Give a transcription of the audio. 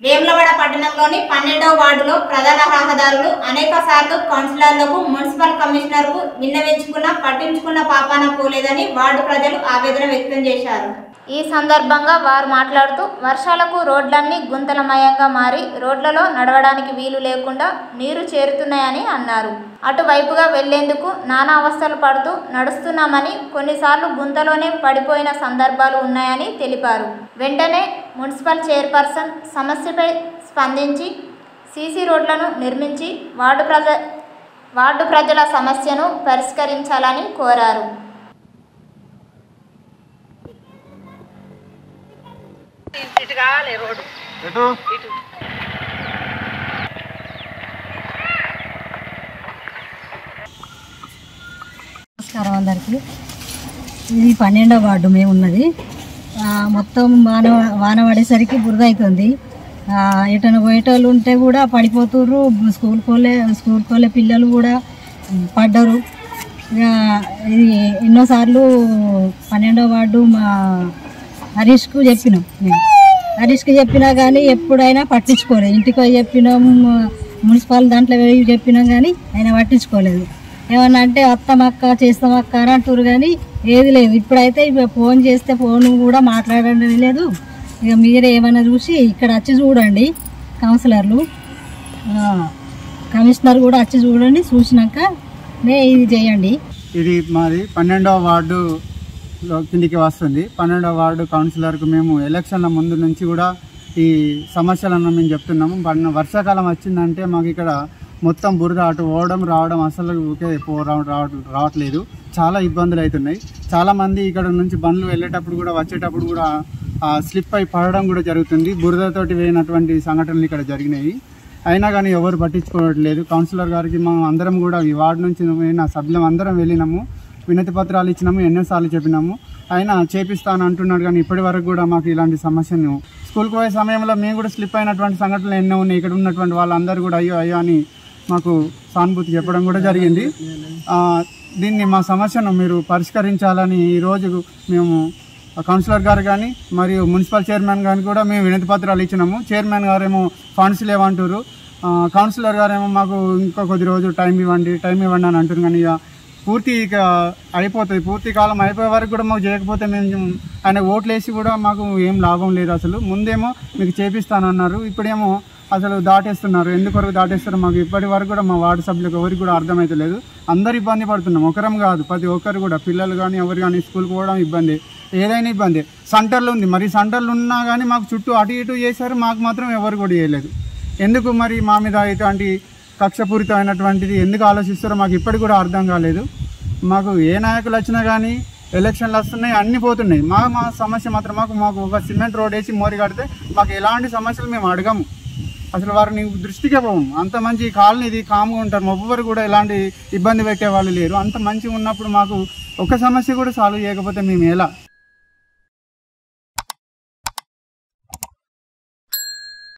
వేములవాడ పట్టణంలోని పన్నెండవ వార్డులో ప్రధాన రహదారులు అనేక సార్లు కౌన్సిలర్లకు మున్సిపల్ కమిషనర్కు విన్నవించుకున్నా పట్టించుకున్న పాపాన పోలేదని వార్డు ప్రజలు ఆవేదన వ్యక్తం చేశారు. ఈ సందర్భంగా వారు మాట్లాడుతూ వర్షాలకు రోడ్లన్నీ గుంతలమయంగా మారి రోడ్లలో నడవడానికి వీలు లేకుండా నీరు చేరుతున్నాయని అన్నారు. అటువైపుగా వెళ్ళేందుకు నానా అవస్థలు పడుతూ నడుస్తున్నామని కొన్నిసార్లు గుంతలోనే పడిపోయిన సందర్భాలు ఉన్నాయని తెలిపారు. వెంటనే మున్సిపల్ చైర్పర్సన్ సమస్యపై స్పందించి సీసీ రోడ్లను నిర్మించి వార్డు ప్రజ వార్డు ప్రజల సమస్యను పరిష్కరించాలని కోరారు. నమస్కారం అందరికీ. ఇది పన్నెండో వార్డు మేము ఉన్నది మొత్తం వాన వాన పడేసరికి బురద అవుతుంది ఎటన పోయేటోళ్ళు ఉంటే కూడా పడిపోతుర్రు. స్కూల్ కోలే స్కూల్ కోలే పిల్లలు కూడా పడ్డరు. ఇక ఇది ఎన్నోసార్లు పన్నెండో వార్డు మా హరీష్కు చెప్పినాం మేము హరీష్కి చెప్పినా కానీ ఎప్పుడైనా పట్టించుకోలేదు. ఇంటికి చెప్పినాం మున్సిపల్ దాంట్లో పోయి చెప్పినాం కానీ ఆయన పట్టించుకోలేదు. ఏమన్నా అంటే అత్తమక్క చేస్తామక్క అని అంటారు కానీ ఏది లేదు. ఇప్పుడైతే ఫోన్ చేస్తే ఫోన్ కూడా మాట్లాడడం లేదు. ఇక మీరే ఏమైనా చూసి ఇక్కడ వచ్చి చూడండి. కౌన్సిలర్లు. కమిషనర్ కూడా వచ్చి చూడండి చూసినాక నే ఇది చేయండి. ఇది మాది పన్నెండవ వార్డు కిందికి వస్తుంది. పన్నెండవ వార్డు కౌన్సిలర్కు మేము ఎలక్షన్ల ముందు నుంచి కూడా ఈ సమస్యలను మేము చెప్తున్నాము. పన్న వర్షాకాలం వచ్చిందంటే మాకు ఇక్కడ మొత్తం బురద అటు పోవడం రావడం అసలు ఊరికే పో రావట్లేదు. చాలా ఇబ్బందులు అవుతున్నాయి చాలామంది ఇక్కడ నుంచి బండ్లు వెళ్ళేటప్పుడు కూడా వచ్చేటప్పుడు కూడా స్లిప్ అయి పడడం కూడా జరుగుతుంది. బురదతోటి వేయినటువంటి సంఘటనలు ఇక్కడ జరిగినాయి. అయినా కానీ ఎవరు పట్టించుకోవట్లేదు. కౌన్సిలర్ గారికి మనం అందరం కూడా ఈ వార్డు నుంచి పోయిన సభ్యులం అందరం వెళ్ళినాము. వినతి పత్రాలు ఇచ్చినాము ఎన్నోసార్లు చెప్పినాము. ఆయన చేపిస్తాను అంటున్నాడు కానీ ఇప్పటి వరకు కూడా మాకు ఇలాంటి సమస్యను స్కూల్కి పోయే సమయంలో మేము కూడా స్లిప్ అయినటువంటి సంఘటనలు ఎన్నో ఉన్నాయి. ఇక్కడ ఉన్నటువంటి వాళ్ళందరూ కూడా అయ్యో అయ్యో అని మాకు సానుభూతి చెప్పడం కూడా జరిగింది. దీన్ని మా సమస్యను మీరు పరిష్కరించాలని ఈరోజు మేము కౌన్సిలర్ గారు కానీ మరియు మున్సిపల్ చైర్మన్ కానీ కూడా మేము వినతి పత్రాలు ఇచ్చినాము. చైర్మన్ గారేమో ఫండ్స్ లేవంటారు కౌన్సిలర్ గారేమో మాకు ఇంకా కొద్ది రోజు టైం ఇవ్వండి టైం ఇవ్వండి అని అంటారు కానీ ఇక పూర్తి ఇక అయిపోతుంది. పూర్తి కాలం అయిపోయే వరకు కూడా మాకు చేయకపోతే మేము ఆయన ఓట్లు వేసి కూడా మాకు ఏం లాభం లేదు అసలు. ముందేమో మీకు చేపిస్తానన్నారు. ఇప్పుడేమో అసలు దాటేస్తున్నారు. ఎందుకొరకు దాటేస్తారు మాకు ఇప్పటి వరకు కూడా మా వార్డు సభ్యులకు ఎవరికి కూడా అర్థమైతలేదు అందరు ఇబ్బంది పడుతున్నాం. ఒకరం కాదు ప్రతి ఒక్కరు కూడా. పిల్లలు కానీ ఎవరు కానీ స్కూల్కి పోవడం ఇబ్బంది. ఏదైనా ఇబ్బంది. సెంటర్లు ఉంది. మరి సెంటర్లు ఉన్నా కానీ మాకు చుట్టూ అటు ఇటు చేశారు. మాకు మాత్రం ఎవరు కూడా చేయలేదు. ఎందుకు మరి మా మీద ఇటువంటి కక్షపూరితమైనటువంటిది? ఎందుకు ఆలోచిస్తారో మాకు ఇప్పటికి కూడా అర్థం కాలేదు. మాకు ఏ నాయకులు వచ్చినా కానీ ఎలక్షన్లు వస్తున్నాయి అన్నీ పోతున్నాయి. మా మా సమస్య మాత్రం మాకు మాకు ఒక సిమెంట్ రోడ్ వేసి మోరి కడితే మాకు ఎలాంటి సమస్యలు మేము అడగము. అసలు వారిని దృష్టికే పోము అంత మంచి కాలనీ ఇది కామ్గా ఉంటారు. ఎవ్వరు కూడా ఎలాంటి ఇబ్బంది పెట్టే వాళ్ళు లేరు. అంత మంచిగా ఉన్నప్పుడు మాకు ఒక సమస్య కూడా సాల్వ్ చేయకపోతే మేము ఎలా?